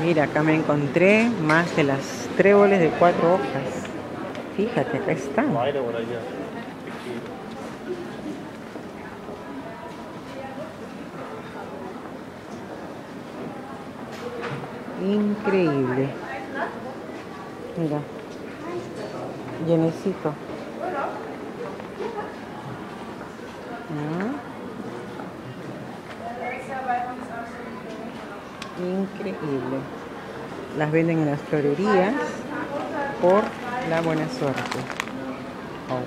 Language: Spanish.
Mira, acá me encontré más de las tréboles de cuatro hojas. Fíjate, acá están. Increíble. Mira. Llenecito. Ah. Increíble. Las venden en las florerías por la buena suerte. Oh.